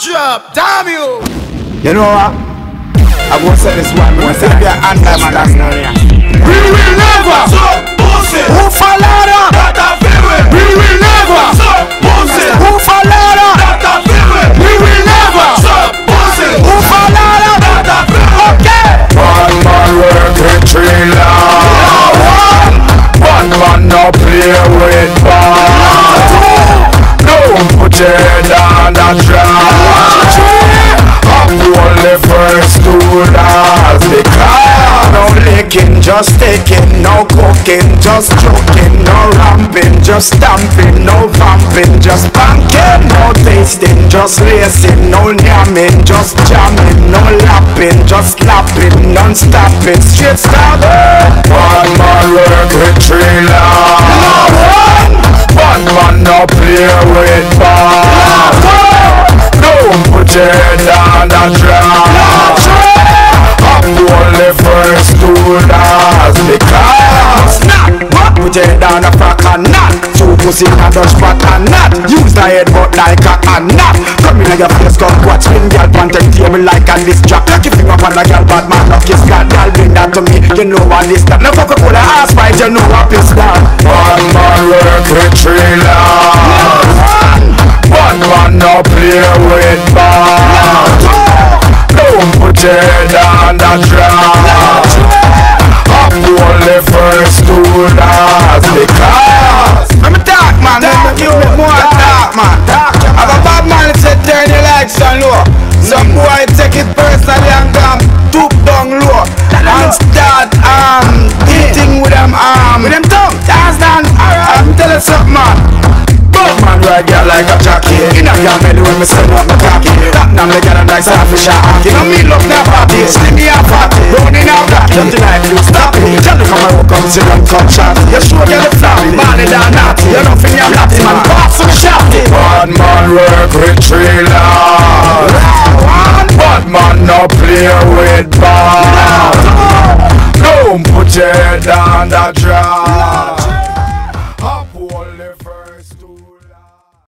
drop, damn you. You know what? I go say this one, I say be an anti-man, We will never. So, pussy. On the track Up only first two dollars Because No licking, just taking, no cooking, just joking, no ramping, just stamping, no vamping, just banking, no tasting, just racing, no yamming, just jamming, no lapping, just slapping, non-stopping, straight stopping. One man work with trailer One head on the track Up only first two dollars Because Not what put your head down a frack and not Two pussy in a dutch pot and not Use the head but like a and not Come in your face come watch me girl. Pan the table like a this drop. Like your finger on a girl bad man luck is God Girl bring that to me. You know what this that. No Coca-Cola ass fight you know head on the track Up only first two dollars Because I'm a dark man, me give me more dark man. I'm a bad man, it's a turn your legs on low. Some boy take it personally and come toop down low and start um hitting with them arm, with them tongue. That's done. I'm telling something, man. Bad man ride girl like a jockey when me send up my cocky me a shot. Me love that party. Me a party. Out you stop it. Me come and walk shot You sure get floppy Body down naughty. You don't naughty. Man Pass some shotty One man work with trailer One man no play with ball Don't put your head on the